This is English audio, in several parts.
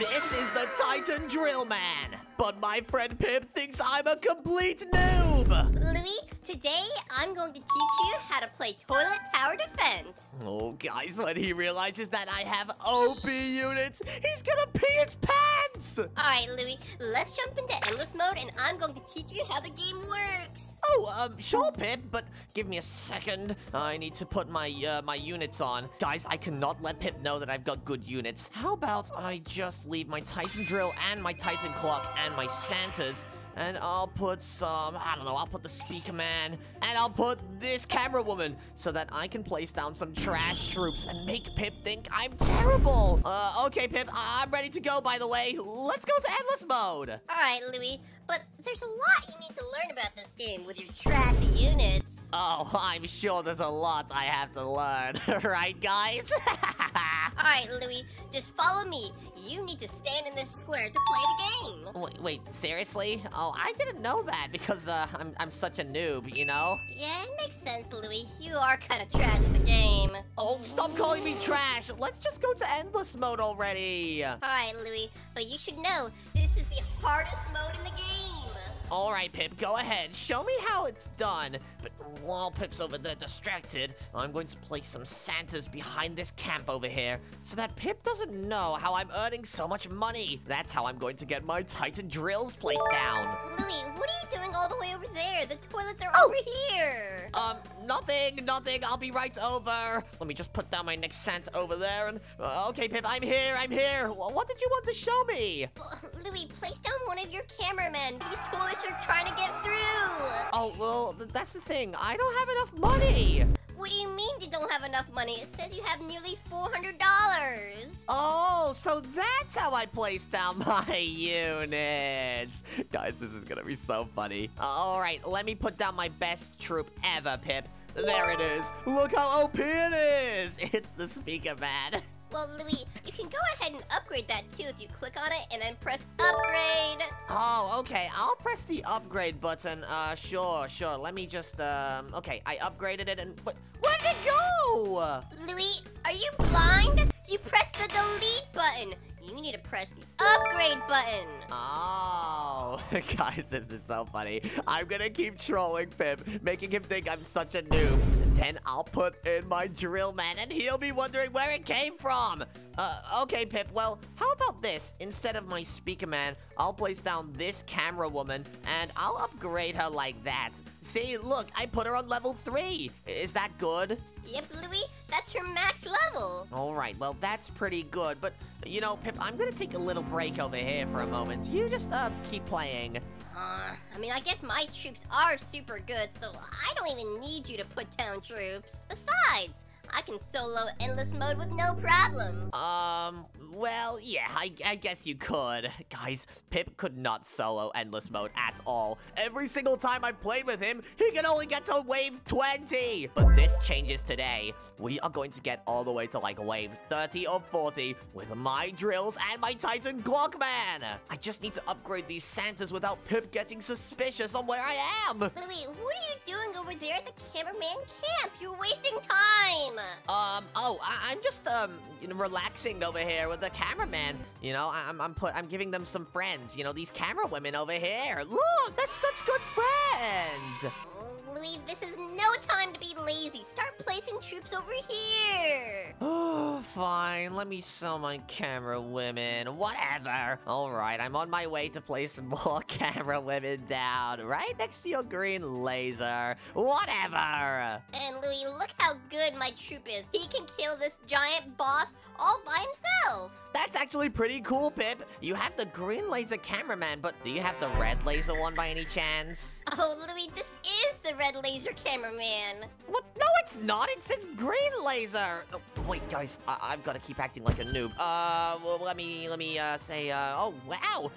This is the Titan Drill Man, but my friend Pip thinks I'm a complete noob. Louie, today I'm going to teach you how to play Toilet Tower Defense. Oh, guys, when he realizes that I have OP units, he's gonna pee his pants! Alright, Louie, let's jump into endless mode and I'm going to teach you how the game works. Oh, um, sure, Pip, but give me a second. I need to put my, uh, my units on. Guys, I cannot let Pip know that I've got good units. How about I just leave my Titan Drill and my Titan Clock and my Santas and I'll put some, I don't know, I'll put the Speaker Man, and I'll put this Camera Woman, so that I can place down some trash troops and make Pip think I'm terrible. Uh, okay, Pip, I'm ready to go, by the way. Let's go to Endless Mode. Alright, Louie, but there's a lot you need to learn about this game with your trash units. Oh, I'm sure there's a lot I have to learn, right, guys? Alright, Louie, just follow me. You need to stand in this square to play the game. Wait, wait, seriously? Oh, I didn't know that because uh, I'm, I'm such a noob, you know? Yeah, it makes sense, Louie. You are kind of trash at the game. Oh, stop calling me trash. Let's just go to endless mode already. Alright, Louie, but you should know, this is the hardest mode in the game. All right, Pip, go ahead. Show me how it's done. But while Pip's over there distracted, I'm going to place some Santas behind this camp over here so that Pip doesn't know how I'm earning so much money. That's how I'm going to get my Titan drills placed down. Louie, what are you doing all the way over there? The toilets are oh. over here. Um, nothing, nothing. I'll be right over. Let me just put down my next Santa over there. And uh, okay, Pip, I'm here. I'm here. What did you want to show me? Louie, place down one of your cameramen. These toilets are trying to get through. Oh well, that's the thing. I don't have enough money. What do you mean you don't have enough money? It says you have nearly $400. Oh, so that's how I place down my units. Guys, this is gonna be so funny. All right, let me put down my best troop ever, Pip. There it is. Look how OP it is. It's the speaker man. Well, Louie, you can go ahead and upgrade that too if you click on it and then press upgrade. Oh, okay. I'll press the upgrade button. Uh, sure, sure. Let me just, um, okay. I upgraded it and, but where did it go? Louie, are you blind? You pressed the delete button. You need to press the upgrade button. Oh, guys, this is so funny. I'm gonna keep trolling Pip, making him think I'm such a noob. Then I'll put in my drill man and he'll be wondering where it came from. Uh, okay, Pip, well, how about this? Instead of my speaker man, I'll place down this camera woman and I'll upgrade her like that. See, look, I put her on level 3. Is that good? Yep, Louie, that's your max level. All right, well, that's pretty good. But, you know, Pip, I'm going to take a little break over here for a moment. So you just uh, keep playing. Uh, I mean, I guess my troops are super good, so I don't even need you to put down troops. Besides, I can solo endless mode with no problem. Um, well, yeah, I, I, guess you could. Guys, Pip could not solo endless mode at all. Every single time I played with him, he could only get to wave 20. But this changes today. We are going to get all the way to like wave 30 or 40 with my drills and my Titan Clockman. I just need to upgrade these Santas without Pip getting suspicious on where I am. Louie, what are you doing over there at the cameraman camp? You're wasting time. Um, oh, I am just, um, you know, relaxing over here with the cameraman. You know, I'm, I'm put, I'm giving them some friends. You know, these camera women over here. Look, they're such good friends. Oh, Louie, this is no time to be lazy. Start placing troops over here. Oh, fine. Let me sell my camera women. Whatever. All right, I'm on my way to place more camera women down. Right next to your green laser. Whatever. And Louie, look how good my troop is. He can kill this giant boss all by himself. That's actually pretty cool, Pip. You have the green laser cameraman, but do you have the red laser one by any chance? Oh, Louie, this is the red laser cameraman. What? No, it's not. It says green laser. Oh, wait, guys, I have got to keep acting like a noob. Uh, well, let me, let me, uh, say, uh, oh, wow.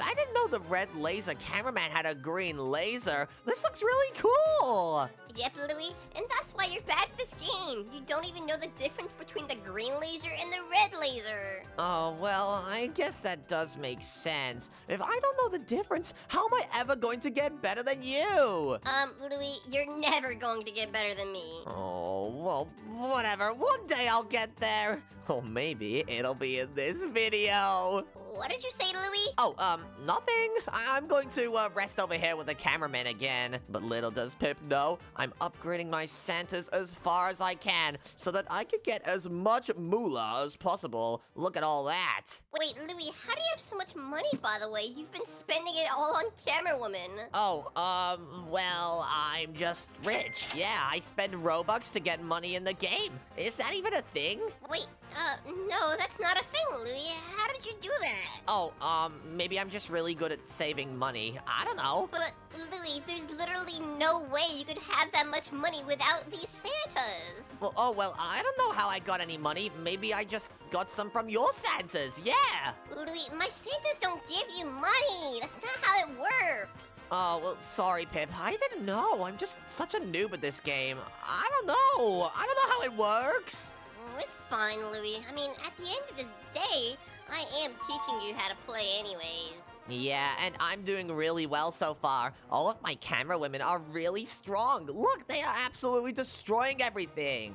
I didn't know the red laser cameraman had a green laser. This looks really cool. Yep, Louie, and that's why you're bad at this game. You don't even know the difference between the green laser and the red laser. Oh, well, I guess that does make sense. If I don't know the difference, how am I ever going to get better than you? Um, Louie, you're never going to get better than me. Oh, well, whatever. One day I'll get there. Or maybe it'll be in this video. What did you say, Louie? Oh, um, nothing. I am going to uh, rest over here with the cameraman again. But little does Pip know, I'm upgrading my Santas as far as I can so that I can get as much moolah as possible. Look at all that. Wait, Louie, how do you have so much money, by the way? You've been spending it all on Camera Woman. Oh, um, well, I'm just rich. Yeah, I spend Robux to get money in the game. Is that even a thing? Wait, uh, no, that's not a thing, Louie. How did you do that? Oh, um, maybe I'm just really good at saving money. I don't know. But, Louie, there's literally no way you could have that much money without these Santas. Well, oh, well, I don't know how I got any money. Maybe I just got some from your Santas. Yeah. Louie, my Santas don't give you money. That's not how it works. Oh, well, sorry, Pip. I didn't know. I'm just such a noob at this game. I don't know. I don't know how it works. Oh, it's fine, Louie. I mean, at the end of this day, I am teaching you how to play anyways. Yeah, and I'm doing really well so far. All of my camera women are really strong. Look, they are absolutely destroying everything.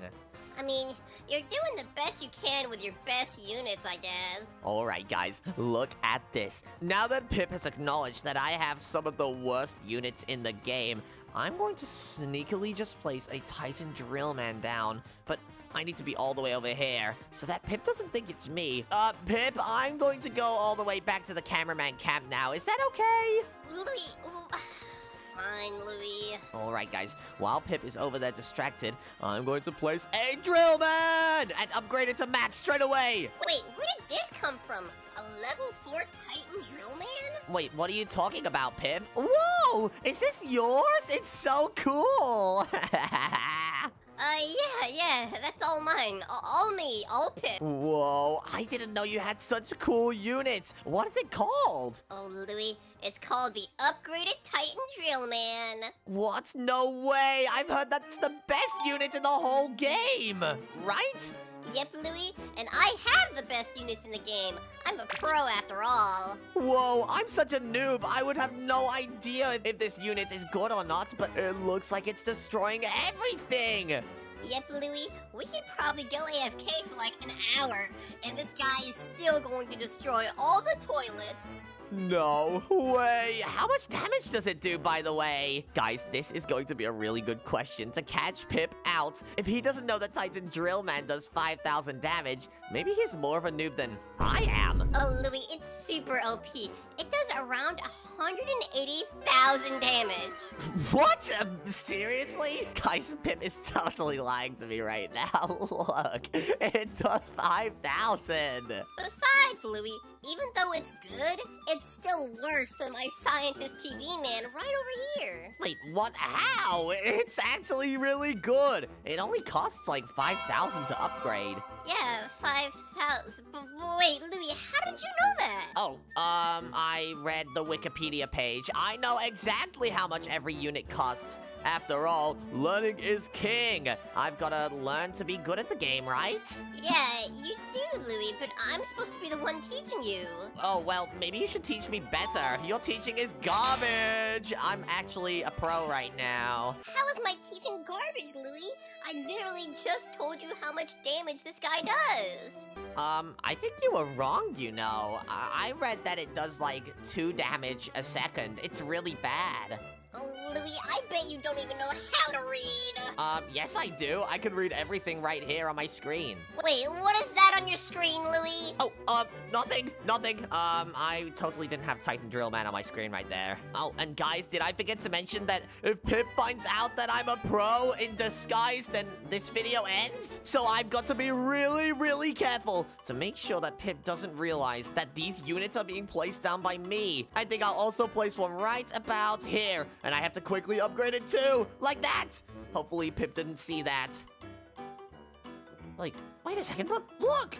I mean, you're doing the best you can with your best units, I guess. Alright guys, look at this. Now that Pip has acknowledged that I have some of the worst units in the game, I'm going to sneakily just place a Titan Drill Man down, but I need to be all the way over here, so that Pip doesn't think it's me. Uh, Pip, I'm going to go all the way back to the cameraman camp now. Is that okay? Louie, ooh, fine, Louie. Alright guys, while Pip is over there distracted, I'm going to place a Drill Man and upgrade it to max straight away. Wait, where did this come from? A level 4 Titan Drill Man? Wait, what are you talking about, Pip? Whoa! Is this yours? It's so cool! Uh, yeah, yeah, that's all mine. All me, all Pip. Whoa, I didn't know you had such cool units. What is it called? Oh, Louie, it's called the Upgraded Titan Drill Man. What? No way! I've heard that's the best unit in the whole game! Right? Yep, Louie, and I have the best units in the game. I'm a pro after all. Whoa, I'm such a noob. I would have no idea if this unit is good or not, but it looks like it's destroying everything! Yep, Louie, we could probably go AFK for like an hour, and this guy is still going to destroy all the toilets. No way! How much damage does it do, by the way? Guys, this is going to be a really good question to catch Pip out. If he doesn't know that Titan Drill Man does 5,000 damage, maybe he's more of a noob than I am. Oh, Louie, it's super OP. It does around 180,000 damage. What? Um, seriously? Guys, Pip is totally lying to me right now. Look, it does 5,000. Besides, Louie, even though it's good, it's still worse than my scientist TV man right over here. Wait, what? How? It's actually really good. It only costs like 5,000 to upgrade. Yeah, 5,000. Wait, Louie, how did you know that? Oh, um, I read the Wikipedia page. I know exactly how much every unit costs. After all, learning is king. I've gotta learn to be good at the game, right? Yeah, you do, Louie, but I'm supposed to be the one teaching you. Oh, well, maybe you should teach me better. Your teaching is garbage. I'm actually a pro right now. How is my teaching garbage, Louie? I literally just told you how much damage this guy does. Um, I think you were wrong, you know. I, I read that it does like two damage a second. It's really bad. Oh, Louie, I bet you don't even know how to read. Um, yes I do. I can read everything right here on my screen. Wait, what is that on your screen, Louie? Oh, um, nothing, nothing. Um, I totally didn't have Titan Drill Man on my screen right there. Oh, and guys, did I forget to mention that if Pip finds out that I'm a pro in disguise, then this video ends? So I've got to be really, really careful to make sure that Pip doesn't realize that these units are being placed down by me. I think I'll also place one right about here, and I have to quickly upgrade it too, like that. Hopefully Pip didn't see that. Like, wait a second, but look!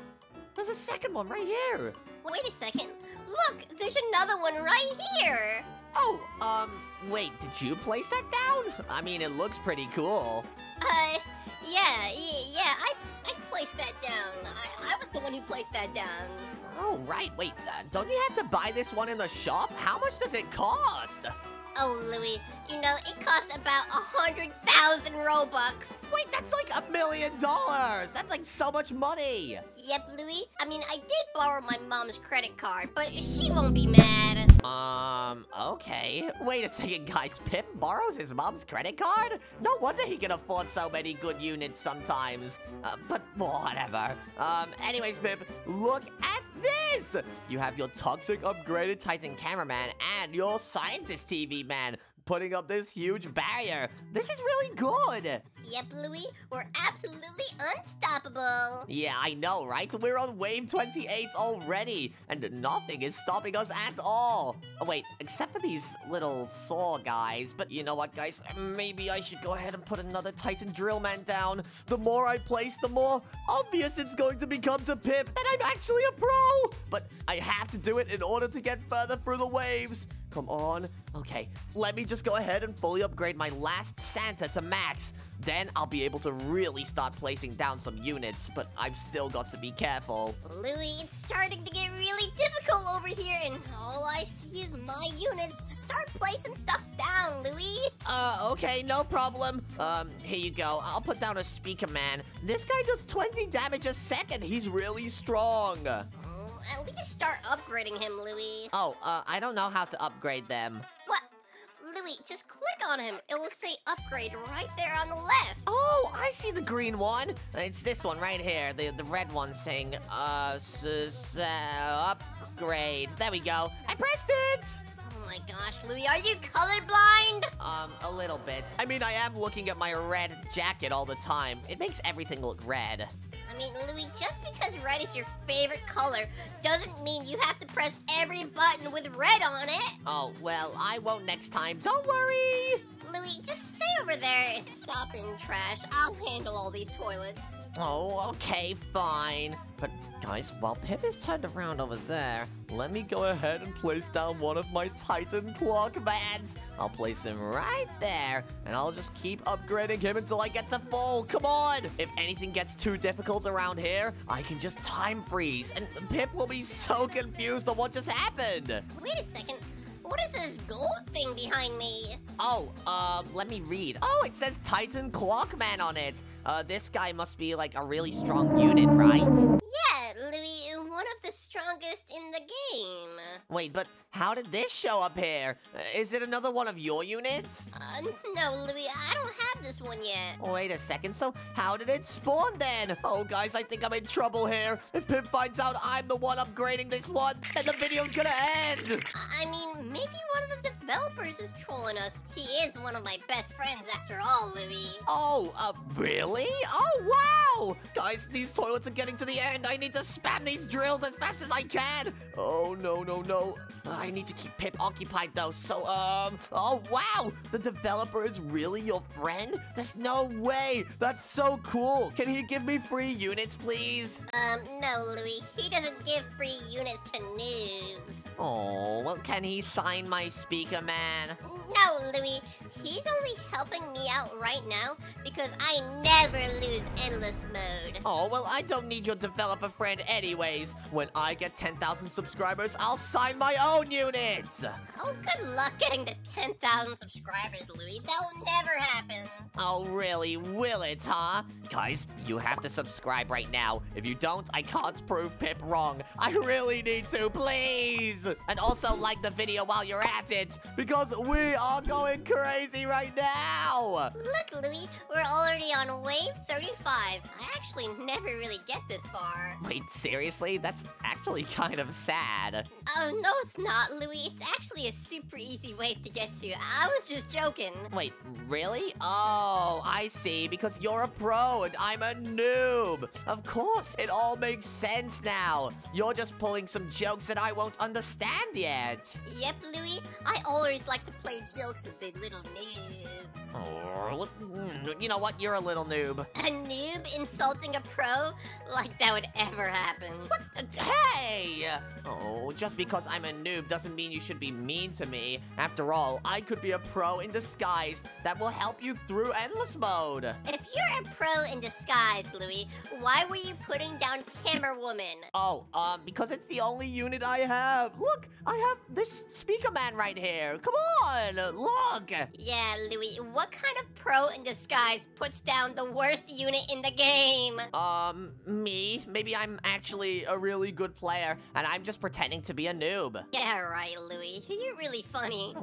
There's a second one right here. Wait a second. look, there's another one right here. Oh, um, wait, did you place that down? I mean, it looks pretty cool. Uh, yeah, yeah, I, I placed that down. I, I was the one who placed that down. Oh, right, wait, uh, don't you have to buy this one in the shop? How much does it cost? Oh, Louie, you know, it cost about a hundred thousand Robux. Wait, that's like a million dollars! That's like so much money! Yep, Louie. I mean, I did borrow my mom's credit card, but she won't be mad. Um, okay. Wait a second, guys. Pip borrows his mom's credit card? No wonder he can afford so many good units sometimes. Uh, but whatever. Um, anyways, Pip, look at this! You have your toxic upgraded Titan cameraman and your scientist TV man putting up this huge barrier. This is really good. Yep, Louie, we're absolutely unstoppable. Yeah, I know, right? We're on wave 28 already, and nothing is stopping us at all. Oh, wait, except for these little saw guys. But you know what, guys? Maybe I should go ahead and put another Titan Drill Man down. The more I place, the more obvious it's going to become to Pip that I'm actually a pro. But I have to do it in order to get further through the waves. Come on. Okay, let me just go ahead and fully upgrade my last Santa to max. Then I'll be able to really start placing down some units, but I've still got to be careful. Louie, it's starting to get really difficult over here, and all I see is my units. Start placing stuff down, Louie. Uh, okay, no problem. Um, here you go. I'll put down a speaker man. This guy does 20 damage a second. He's really strong. Oh, at least start upgrading him, Louie. Oh, uh, I don't know how to upgrade them. What? Louie, just click on him. It will say upgrade right there on the left. Oh, I see the green one. It's this one right here. The the red one saying, uh, uh upgrade. There we go. I pressed it. Oh my gosh, Louie, are you colorblind? Um, a little bit. I mean, I am looking at my red jacket all the time. It makes everything look red. I mean, Louie, just because red is your favorite color doesn't mean you have to press every button with red on it. Oh, well, I won't next time. Don't worry. Louie, just stay over there and stop being trash. I'll handle all these toilets. Oh, okay, fine. But guys, while Pip is turned around over there, let me go ahead and place down one of my Titan Clockmans. I'll place him right there, and I'll just keep upgrading him until I get to full. Come on! If anything gets too difficult around here, I can just time freeze, and Pip will be so confused on what just happened. Wait a second. What is this gold thing behind me? Oh, uh, let me read. Oh, it says Titan Clockman on it. Uh, this guy must be like a really strong unit, right? Yeah, Louie, one of the strongest in the game. Wait, but how did this show up here? Uh, it another one of your units? Uh, no, Louie, I don't have this one yet. Wait a second, so how did it spawn then? Oh, guys, I think I'm in trouble here. If Pip finds out I'm the one upgrading this one, then the video's gonna end. I mean, maybe one of the developers is trolling us. He is one of my best friends after all, Louie. Oh, uh, really? Oh, wow! Guys, these toilets are getting to the end. I need to spam these drills as fast as I can. Oh, no, no, no. I need to keep Pip occupied, though, so, um... Oh, wow! The developer is really your friend? There's no way! That's so cool! Can he give me free units, please? Um, no, Louie. He doesn't give free units to noobs. Oh, well, can he sign my speaker, man? No, Louie. He's only helping me out right now because I never lose endless mode. Oh, well, I don't need your developer friend anyways. When I get 10,000 subscribers, I'll sign my own units! Oh, good luck getting to 10,000 subscribers, Louie. That will never happen. Oh, really? Will it, huh? Guys, you have to subscribe right now. If you don't, I can't prove Pip wrong. I really need to, please! And also like the video while you're at it, because we are going crazy right now! Look, Louie, we're already on wave 35. I actually never really get this far. Wait, seriously? That's actually kind of sad. Oh, no, it's not, Louie. It's actually a super easy wave to get to. I was just joking. Wait, really? Oh, I see. Because you're a pro and I'm a noob. Of course, it all makes sense now. You're just pulling some jokes that I won't understand yet. Yep, Louie. I always like to play jokes with the little noobs. Oh, you know what? You're a little noob. A noob insulting a pro? Like that would ever happen. What? The, Hey! Oh, just because I'm a noob doesn't mean you should be mean to me. After all, I could be a pro in disguise that will help you through endless mode. If you're a pro in disguise, Louie, why were you putting down Camera Woman? Oh, um, because it's the only unit I have. Look, I have this speaker man right here. Come on, look. Yeah, Louie, what kind of pro in disguise puts down the worst unit in the game? Um, me? Maybe I'm actually a really good player, and I'm just pretending to be a noob. Yeah, right, Louie. You're really funny.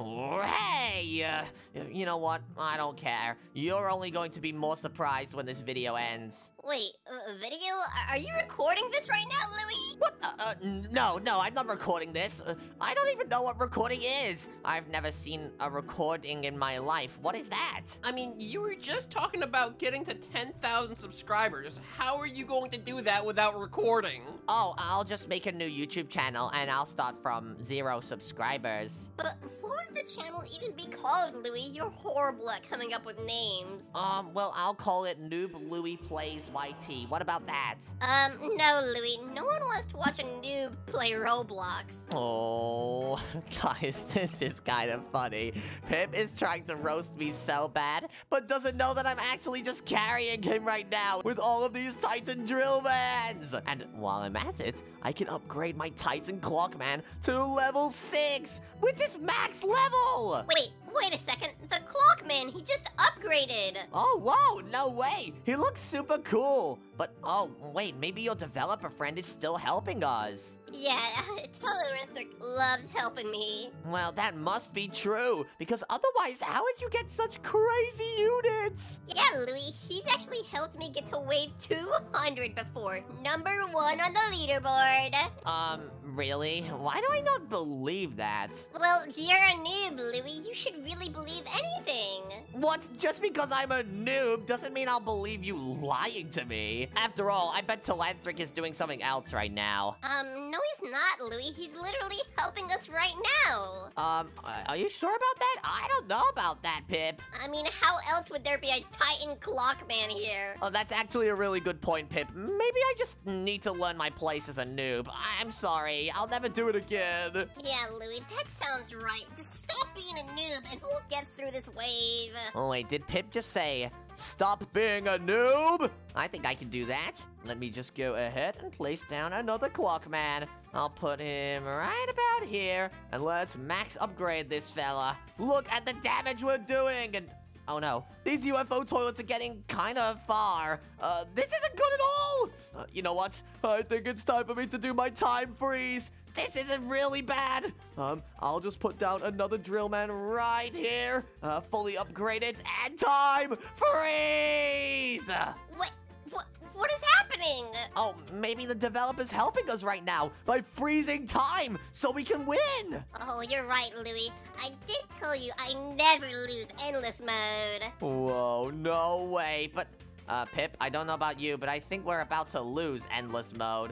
Hey! uh, You know what? I don't care. You're only going to be more surprised when this video ends. Wait, uh, video? Are- Are you recording this right now, Louie? What? Uh, uh, no, no, I'm not recording this. Uh, I don't even know what recording is. I've never seen a recording in my life. What is that? I mean, you were just talking about getting to 10,000 subscribers. How are you going to do that without recording? Oh, I'll just make a new YouTube channel and I'll start from zero subscribers. But what would the channel even be called, Louie? You're horrible at coming up with names. Um, well, I'll call it Noob Louie Plays YT. What about that? Um, no, Louie. No one wants to watch a noob play Roblox. Oh, guys, this is kind of funny. Pip is trying to roast me so bad, but doesn't know that I'm actually just carrying him right now with all of these Titan Drill Mans. And while I'm at it, I can upgrade my Titan Clockman to level 6, which is max level. Wait, wait a second. The Clockman, he just upgraded. Oh, whoa, no way. He looks super cool. But, oh, wait, maybe your developer friend is still helping us. Yeah, Telanthric loves helping me. Well, that must be true, because otherwise, how would you get such crazy units? Yeah, Louie, he's actually helped me get to wave 200 before. Number one on the leaderboard. Um, really? Why do I not believe that? Well, you're a noob, Louie. You should really believe anything. What? Just because I'm a noob doesn't mean I'll believe you lying to me. After all, I bet Telanthric is doing something else right now. Um, no, he's not, Louie. He's literally helping us right now. Um, uh, are you sure about that? I don't know about that, Pip. I mean, how else would there be a Titan Clockman here? Oh, that's actually a really good point, Pip. Maybe I just need to learn my place as a noob. I'm sorry. I'll never do it again. Yeah, Louie, that sounds right. Just stop being a noob and we'll get through this wave. Oh, wait, did Pip just say, stop being a noob? I think I can do that. Let me just go ahead and place down another Clockman. I'll put him right about here, and let's max upgrade this fella. Look at the damage we're doing, and Oh no, these UFO toilets are getting kind of far. Uh, this isn't good at all! Uh, you know what? I think it's time for me to do my time freeze. This isn't really bad. Um, I'll just put down another drill man right here. Uh, fully upgraded and time freeze! What? What? What is happening? Oh, maybe the developer's helping us right now by freezing time so we can win. Oh, you're right, Louie. I did tell you I never lose endless mode. Whoa, no way. But, uh, Pip, I don't know about you, but I think we're about to lose endless mode.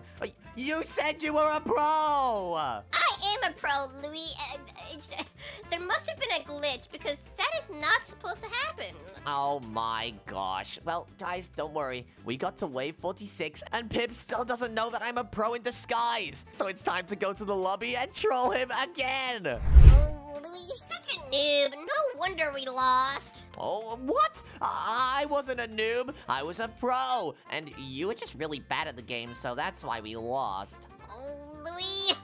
You said you were a pro! I am a pro, Louie. Uh, there must have been a glitch because that is not supposed to happen. Oh my gosh. Well, guys, don't worry. We got to wave 46, and Pip still doesn't know that I'm a pro in disguise. So it's time to go to the lobby and troll him again. Louie, you're such a noob. No wonder we lost. Oh, what? I wasn't a noob. I was a pro. And you were just really bad at the game, so that's why we lost. Oh, Louie.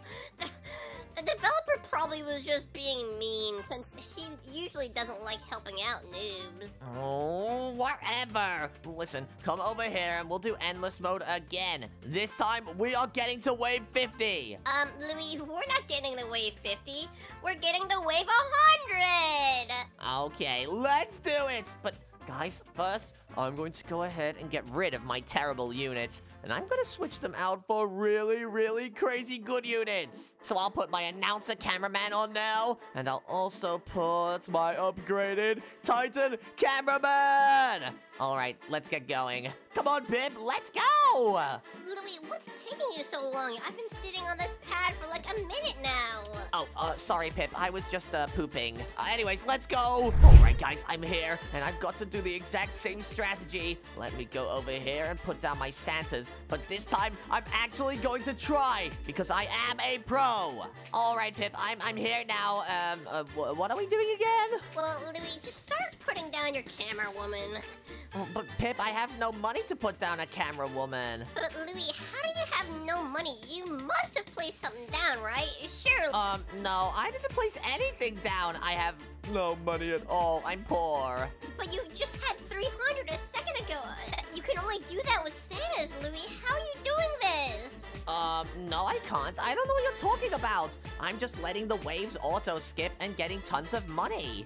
The, developer probably was just being mean since he usually doesn't like helping out noobs. Oh, whatever. Listen, come over here and we'll do endless mode again. This time, we are getting to wave 50. Um, Louie, we're not getting the wave 50. We're getting the wave 100. Okay, let's do it. But guys, first, I'm going to go ahead and get rid of my terrible units. And I'm going to switch them out for really, really crazy good units. So I'll put my announcer cameraman on now. And I'll also put my upgraded Titan cameraman. All right, let's get going. Come on, Pip, let's go! Louie, what's taking you so long? I've been sitting on this pad for like a minute now. Oh, uh, sorry, Pip. I was just, uh, pooping. Uh, anyways, let's go! Alright, guys, I'm here, and I've got to do the exact same strategy. Let me go over here and put down my Santas. But this time, I'm actually going to try, because I am a pro! Alright, Pip, I'm, I'm here now. Um, uh, wh what are we doing again? Well, Louie, just start putting down your camera, woman. Oh, but, Pip, I have no money to put down a camera woman. But, Louie, how do you have no money? You must have placed something down, right? Sure. Um, no, I didn't place anything down. I have no money at all. I'm poor. But you just had 300 a second ago. You can only do that with Santa's, Louie. How are you doing this? Um, no, I can't. I don't know what you're talking about. I'm just letting the waves auto skip and getting tons of money.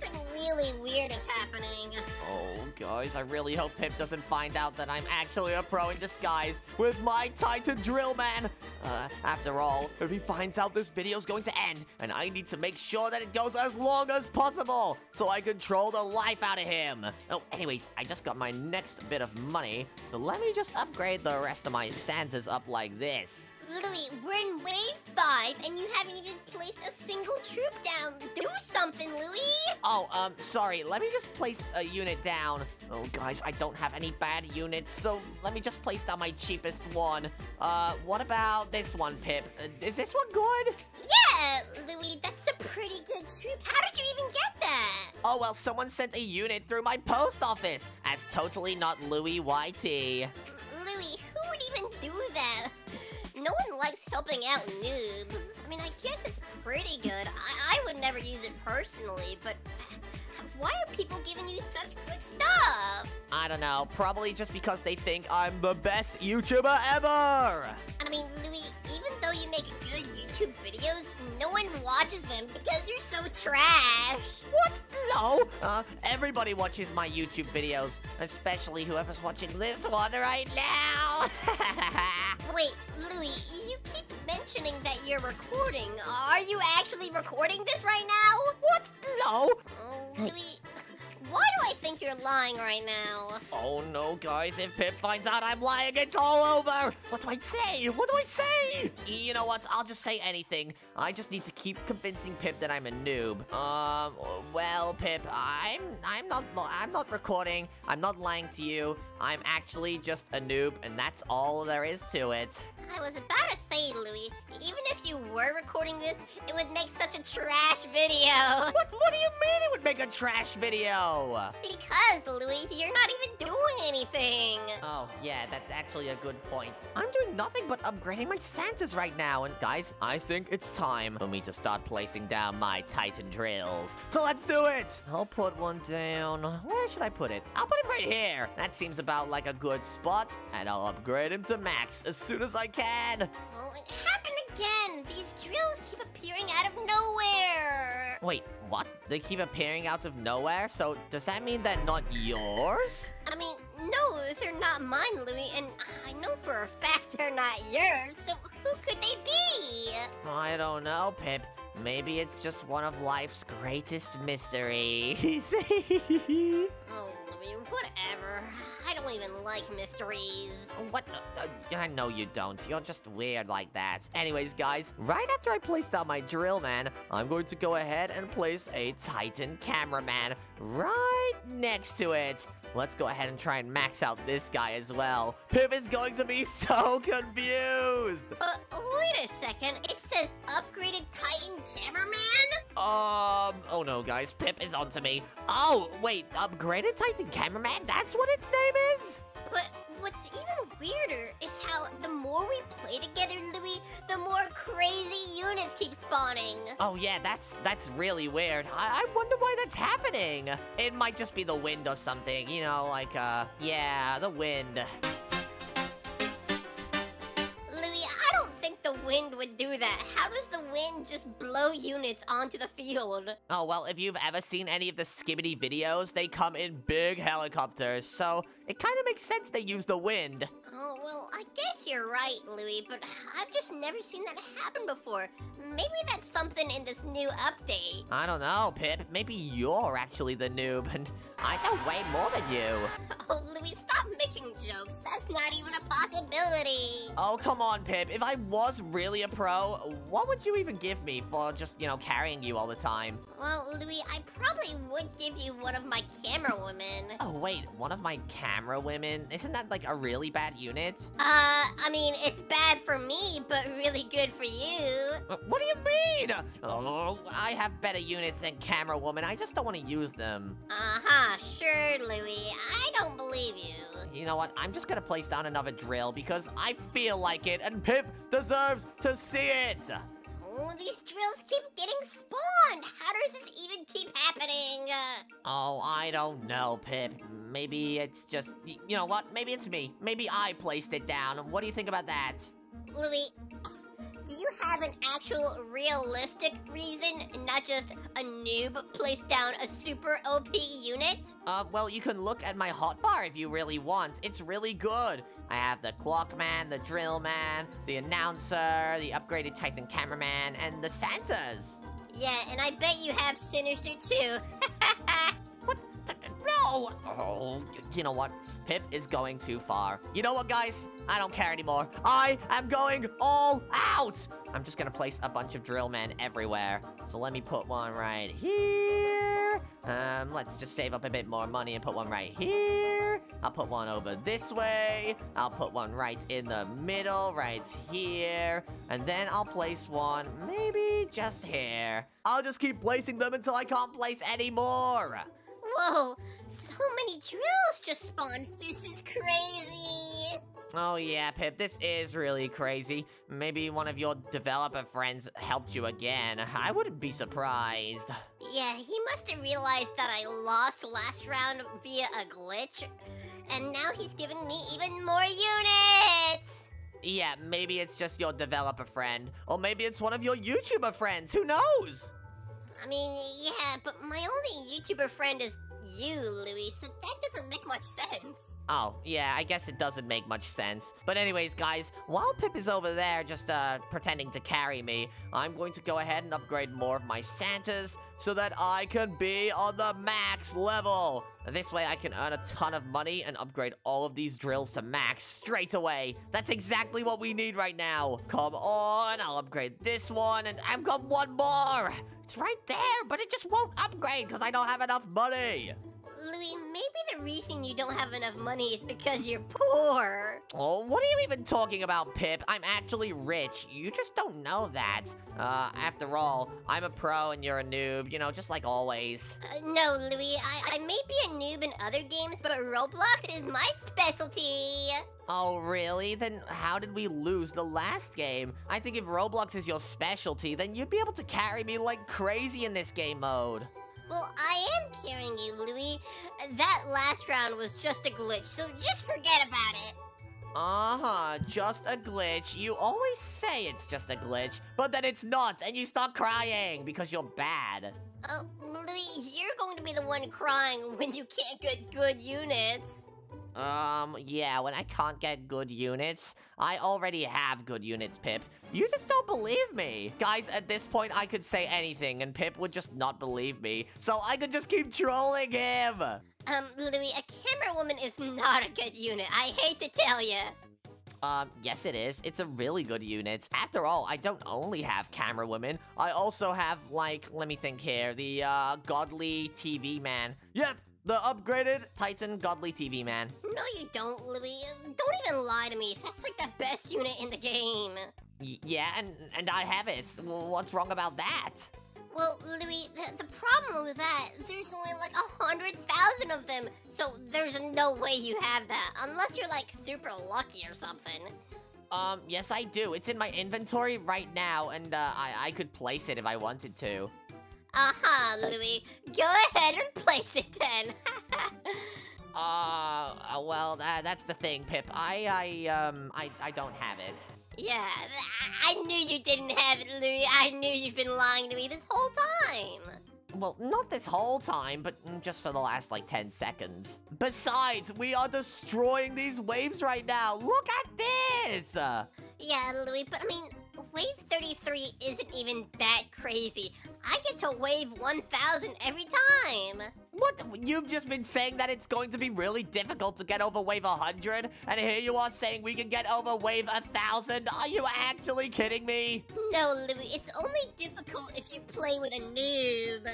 Something really weird is happening. Oh, guys, I really hope Pip doesn't find out that I'm actually a pro in disguise with my Titan Drill Man. Uh, after all, if he finds out this video's going to end, and I need to make sure that it goes as long as possible, so I control the life out of him. Oh, anyways, I just got my next bit of money, so let me just upgrade the rest of my Santas up like this. Louie, we're in wave five, and you haven't even placed a single troop down. Do something, Louie. Oh, um, sorry. Let me just place a unit down. Oh, guys, I don't have any bad units, so let me just place down my cheapest one. Uh, what about this one, Pip? Uh, is this one good? Yeah, Louie, that's a pretty good troop. How did you even get that? Oh, well, someone sent a unit through my post office. That's totally not Louie YT. Louie, who would even do that? No one likes helping out noobs. I mean, I guess it's pretty good. I, I would never use it personally, but why are people giving you such good stuff? I don't know. Probably just because they think I'm the best YouTuber ever. I mean, Louie, even though you make good YouTube videos, no one watches them because you're so trash. What? No. Uh, everybody watches my YouTube videos, especially whoever's watching this one right now. Wait, Louie, you keep mentioning that you're recording. Are you actually recording this right now? what? No. Oh, Louie, why do I think you're lying right now? Oh no, guys, if Pip finds out I'm lying, it's all over! What do I say? What do I say? You know what? I'll just say anything. I just need to keep convincing Pip that I'm a noob. Um, well, Pip, I'm I'm not I'm not recording. I'm not lying to you. I'm actually just a noob, and that's all there is to it. I was about to say, Louie, even if you were recording this, it would make such a trash video. What what do you mean it would make a trash video? Because, Louie, you're not even doing anything. Oh, yeah, that's actually a good point. I'm doing nothing but upgrading my Santas right now, and guys, I think it's time for me to start placing down my Titan drills. So let's do it! I'll put one down. Where should I put it? I'll put it right here. That seems about like a good spot, and I'll upgrade him to max as soon as I can. Oh, it happened again. These drills keep appearing out of nowhere. Wait, what? They keep appearing out of nowhere, so does that mean they're not yours? I mean, no, they're not mine, Louie, and I know for a fact they're not yours, so who could they be? I don't know, Pip. Maybe it's just one of life's greatest mysteries. Oh, Louie, whatever. I don't even like mysteries. what? Uh, uh, I know you don't. You're just weird like that. Anyways, guys, right after I placed out my drill man, I'm going to go ahead and place a Titan cameraman right next to it. Let's go ahead and try and max out this guy as well. Pip is going to be so confused. Uh, wait a second. It says upgraded Titan cameraman? Um, oh no, guys, Pip is onto me. Oh, wait, upgraded Titan cameraman? That's what its name is? But weirder is how the more we play together, Louie, the more crazy units keep spawning. Oh yeah, that's that's really weird. I, I wonder why that's happening. It might just be the wind or something, you know, like uh, yeah, the wind. Louie, I don't think the wind would do that. How does the wind just blow units onto the field? Oh, well, if you've ever seen any of the Skibidi videos, they come in big helicopters, so it kind of makes sense they use the wind. Oh, well, I guess you're right, Louie, but I've just never seen that happen before. Maybe that's something in this new update. I don't know, Pip. Maybe you're actually the noob, and I know way more than you. Oh, Louie, stop making jokes. That's not even a possibility. Oh, come on, Pip. If I was really a pro, what would you even give me for just, you know, carrying you all the time? Well, Louie, I probably would give you one of my camera women. Oh, wait, one of my camera women? Isn't that like a really bad unit? Uh, I mean, it's bad for me, but really good for you. Uh, What do you mean? Oh, I have better units than camera woman. I just don't want to use them. Uh-huh, sure, Louie. I don't believe you. You know what? I'm just gonna place down another drill because I feel like it, and Pip deserves to see it. Oh, these drills keep getting spawned. How does this even keep happening? Oh, I don't know, Pip. Maybe it's just, you know what? Maybe it's me. Maybe I placed it down. What do you think about that? Louie, do you have an actual realistic reason, not just a noob placed down a super OP unit? Uh, well, you can look at my hotbar if you really want. It's really good. I have the Clockman, the Drill Man, the Announcer, the upgraded Titan Cameraman, and the Santas. Yeah, and I bet you have Sinister too. No! Oh, you know what? Pip is going too far. You know what, guys? I don't care anymore. I am going all out! I'm just gonna place a bunch of drill men everywhere. So let me put one right here. Um, let's just save up a bit more money and put one right here. I'll put one over this way. I'll put one right in the middle, right here. And then I'll place one maybe just here. I'll just keep placing them until I can't place any more. Whoa, so many drills just spawned. This is crazy. Oh yeah, Pip, this is really crazy. Maybe one of your developer friends helped you again. I wouldn't be surprised. Yeah, he must have realized that I lost last round via a glitch, and now he's giving me even more units. Yeah, maybe it's just your developer friend. Or maybe it's one of your YouTuber friends. Who knows? I mean, yeah, but my only YouTuber friend is you, Louie, so that doesn't make much sense. Oh, yeah, I guess it doesn't make much sense. But anyways, guys, while Pip is over there just, uh, pretending to carry me, I'm going to go ahead and upgrade more of my Santas so that I can be on the max level. This way I can earn a ton of money and upgrade all of these drills to max straight away. That's exactly what we need right now. Come on, I'll upgrade this one, and I've got one more. It's right there, but it just won't upgrade because I don't have enough money. Louie, maybe the reason you don't have enough money is because you're poor. Oh, what are you even talking about, Pip? I'm actually rich. You just don't know that. Uh, after all, I'm a pro and you're a noob, you know, just like always. Uh, no, Louie, I, I may be a noob in other games, but Roblox is my specialty. Oh, really? Then how did we lose the last game? I think if Roblox is your specialty, then you'd be able to carry me like crazy in this game mode. Well, I am carrying you, Louie. That last round was just a glitch, so just forget about it. Uh-huh, just a glitch. You always say it's just a glitch, but then it's not, and you stop crying because you're bad. Oh, Louie, you're going to be the one crying when you can't get good units. Um, yeah, when I can't get good units, I already have good units, Pip. You just don't believe me. Guys, at this point, I could say anything, and Pip would just not believe me. So I could just keep trolling him. Um, Louie, a camera woman is not a good unit. I hate to tell you. Um, yes it is. It's a really good unit. After all, I don't only have camera women. I also have, like, let me think here, the, uh, godly TV man. Yep, the upgraded Titan godly TV man. No, you don't, Louie. Don't even lie to me. That's like the best unit in the game. Y yeah, and, and I have it. What's wrong about that? Well, Louie, the, the problem with that, there's only like a hundred thousand of them. So there's no way you have that, unless you're like super lucky or something. Um, yes I do. It's in my inventory right now, and, uh, I, I could place it if I wanted to. Uh-huh, Louie. Go ahead and place it then. Uh, uh, well, uh, that's the thing, Pip. I, I, um, I, I don't have it. Yeah, I, knew you didn't have it, Louie. I knew you've been lying to me this whole time. Well, not this whole time, but just for the last, like, 10 seconds. Besides, we are destroying these waves right now. Look at this! Uh, Yeah, Louie, but I mean, wave 33 isn't even that crazy. I get to wave 1000 every time. what? You've just been saying that it's going to be really difficult to get over wave 100, and here you are saying we can get over wave 1000? Are you actually kidding me? No, Louie, it's only difficult if you play with a noob.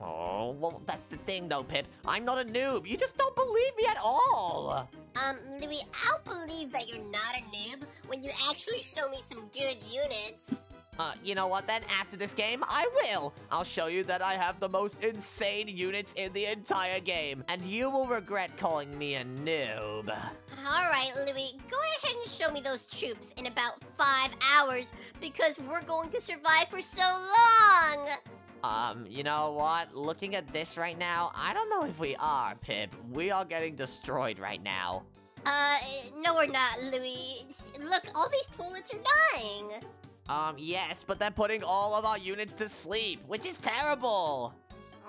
Oh, well, that's the thing though, Pip. I'm not a noob. You just don't believe me at all. Um, Louie, I'll believe that you're not a noob when you actually show me some good units. Uh, you know what then? After this game, I will. I'll show you that I have the most insane units in the entire game. And you will regret calling me a noob. Alright, Louie, go ahead and show me those troops in about five hours because we're going to survive for so long! Um, you know what? Looking at this right now, I don't know if we are, Pip. We are getting destroyed right now. Uh, no we're not, Louie. Look, all these toilets are dying. Um, yes, but they're putting all of our units to sleep, which is terrible.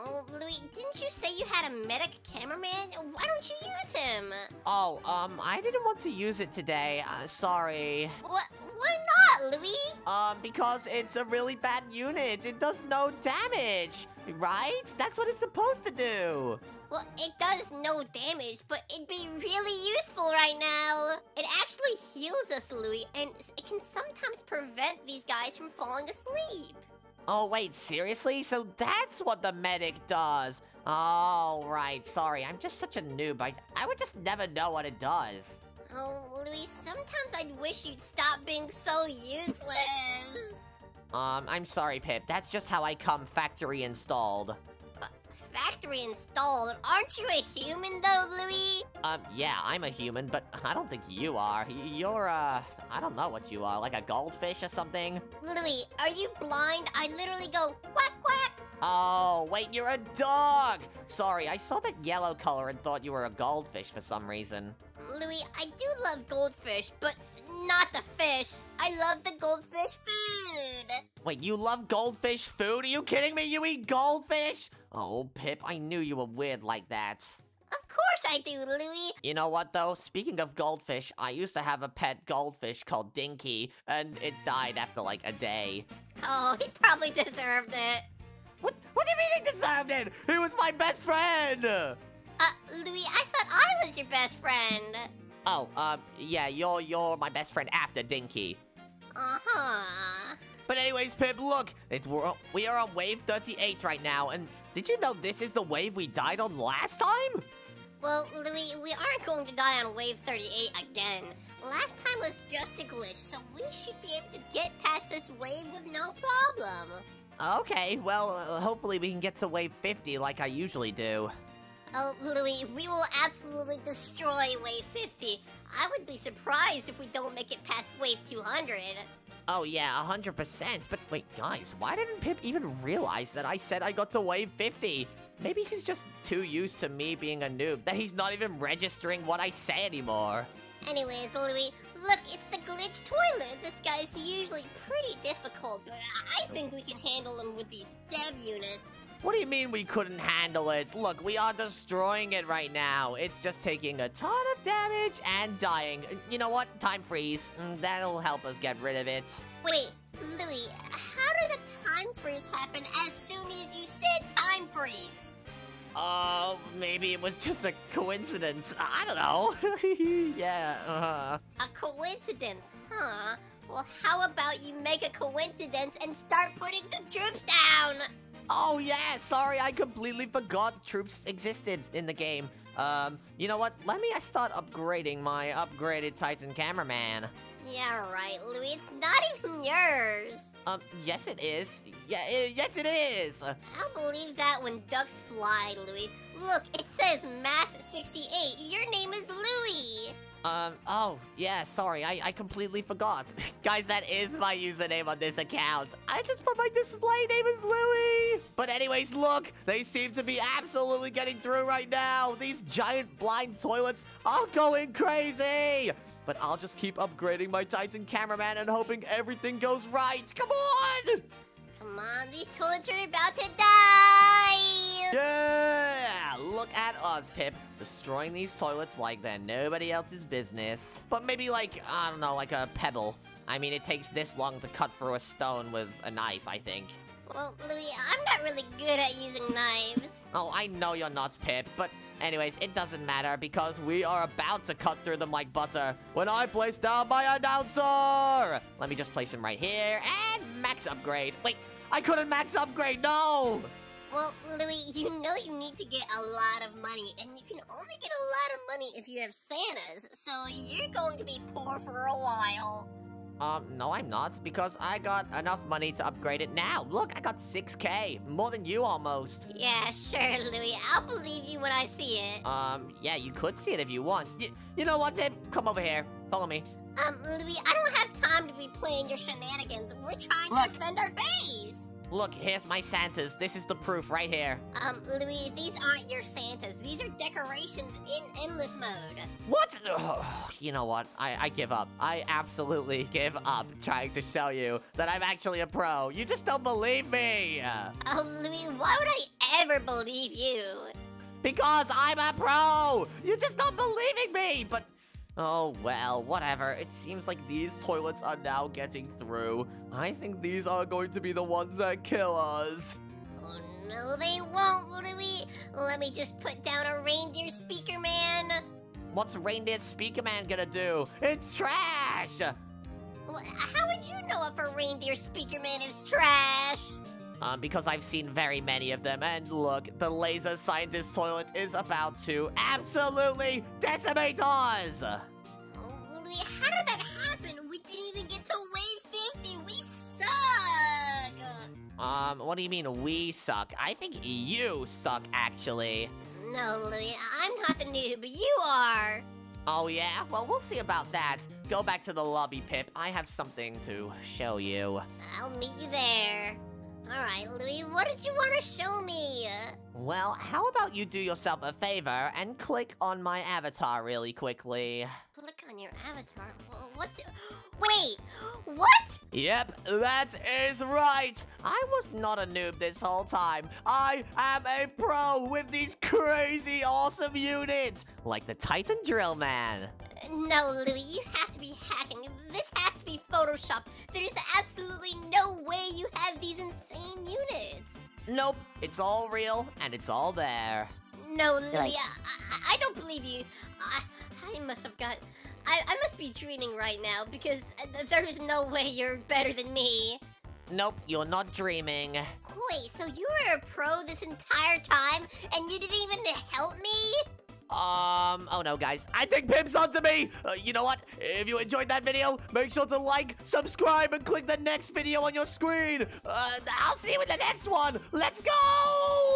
Oh, Louie, didn't you say you had a medic cameraman? Why don't you use him? Oh, um, I didn't want to use it today. Uh, sorry. What? Why not, Louie? Um, because it's a really bad unit. It does no damage, right? That's what it's supposed to do. Well, it does no damage, but it'd be really useful right now. It actually heals us, Louie, and it can sometimes prevent these guys from falling asleep. Oh, wait, seriously? So that's what the medic does. Oh, right. Sorry, I'm just such a noob. I, I would just never know what it does. Oh, Louie, sometimes I'd wish you'd stop being so useless. Um, I'm sorry, Pip. That's just how I come factory installed. Factory installed. Aren't you a human, though, Louie? Um, yeah, I'm a human, but I don't think you are. You're, uh, I don't know what you are, like a goldfish or something? Louie, are you blind? I literally go quack quack. Oh, wait, you're a dog! Sorry, I saw that yellow color and thought you were a goldfish for some reason. Louie, I do love goldfish, but not the fish. I love the goldfish food. Wait, you love goldfish food? Are you kidding me? You eat goldfish? Oh, Pip, I knew you were weird like that. Of course I do, Louie. You know what, though? Speaking of goldfish, I used to have a pet goldfish called Dinky, and it died after, like, a day. Oh, he probably deserved it. What, what do you mean he deserved it? He was my best friend! Uh, Louie, I thought I was your best friend. Oh, um, yeah, you're, you're my best friend after Dinky. Uh-huh. But anyways, Pip, look, it's, we're, we are on wave 38 right now, and did you know this is the wave we died on last time? Well, Louie, we aren't going to die on wave 38 again. Last time was just a glitch, so we should be able to get past this wave with no problem. Okay, well, uh, hopefully we can get to wave 50 like I usually do. Oh, Louie, we will absolutely destroy wave 50. I would be surprised if we don't make it past wave 200. Oh yeah, 100%. But wait, guys, why didn't Pip even realize that I said I got to wave 50? Maybe he's just too used to me being a noob that he's not even registering what I say anymore. Anyways, Louie, look, it's the glitch toilet. This guy's usually pretty difficult, but I think we can handle him with these dev units. What do you mean we couldn't handle it? Look, we are destroying it right now. It's just taking a ton of damage and dying. You know what? Time freeze. Mm, That'll help us get rid of it. Wait, Louie, how did the time freeze happen as soon as you said time freeze? Oh, maybe it was just a coincidence. I don't know. yeah, uh A coincidence, huh? Well, how about you make a coincidence and start putting some troops down? Oh yeah, sorry, I completely forgot troops existed in the game. Um, you know what? Let me start upgrading my upgraded Titan cameraman. Yeah, right, Louie. It's not even yours. Um, yes it is. Yeah, i yes it is. I'll believe that when ducks fly, Louie. Look, it says Mass 68. Your name is Louie. Um, oh, yeah, sorry, I, I completely forgot. Guys, that is my username on this account. I just put my display name as Louie. But anyways, look, they seem to be absolutely getting through right now. These giant blind toilets are going crazy. but I'll just keep upgrading my Titan cameraman and hoping everything goes right. Come on! Come on, these toilets are about to die! Yeah! Look at us, Pip, destroying these toilets like they're nobody else's business. But maybe like, I don't know, like a pebble. I mean, it takes this long to cut through a stone with a knife, I think. Well, Louie, I'm not really good at using knives. Oh, I know you're not, Pip, but anyways, it doesn't matter because we are about to cut through them like butter when I place down my announcer! Let me just place him right here and max upgrade. Wait, I couldn't max upgrade, no! Well, Louie, you know you need to get a lot of money, and you can only get a lot of money if you have Santas, so you're going to be poor for a while. Um, no, I'm not, because I got enough money to upgrade it now. Look, I got 6k, more than you almost. Yeah, sure, Louie. I'll believe you when I see it. Um, yeah, you could see it if you want. Y you know what, Pip? Come over here. Follow me. Um, Louie, I don't have time to be playing your shenanigans. We're trying Look. to defend our base. Look, here's my Santas. This is the proof right here. Um, Louie, these aren't your Santas. These are decorations in endless mode. What? Ugh, you know what? I, I give up. I absolutely give up trying to show you that I'm actually a pro. You just don't believe me. Oh, Louie, why would I ever believe you? Because I'm a pro. You're just not believing me. But, oh, well, whatever. It seems like these toilets are now getting through. I think these are going to be the ones that kill us. Oh, no, they won't, Louie. Let me just put down a reindeer speaker man. What's Reindeer Speaker Man gonna do? It's trash! Wh- How would you know if a reindeer speaker man is trash? Um, because I've seen very many of them, and look, the laser scientist toilet is about to absolutely decimate us! How did that happen? We didn't even get to wave 50. We suck. Um, what do you mean we suck? I think you suck, actually. No, Louie, I'm not the noob. You are. Oh yeah? Well, we'll see about that. Go back to the lobby, Pip. I have something to show you. I'll meet you there. All right, Louie, what did you want to show me? Well, how about you do yourself a favor and click on my avatar really quickly? Click on your avatar. What? Wait, what? Yep, that is right. I was not a noob this whole time. I am a pro with these crazy awesome units, like the Titan Drill Man. No, Louie, you have to be hacking. This has to be Photoshop. There's absolutely no way you have these insane units. Nope, it's all real and it's all there. No, Louie, Like- I, I, I don't believe you. I, I must have got. I, I must be dreaming right now because uh, there's no way you're better than me. Nope, you're not dreaming. Wait, so you were a pro this entire time and you didn't even help me? Um, oh no, guys. I think Pip's onto me. Uh, you know what? If you enjoyed that video, make sure to like, subscribe, and click the next video on your screen. Uh, I'll see you in the next one. Let's go!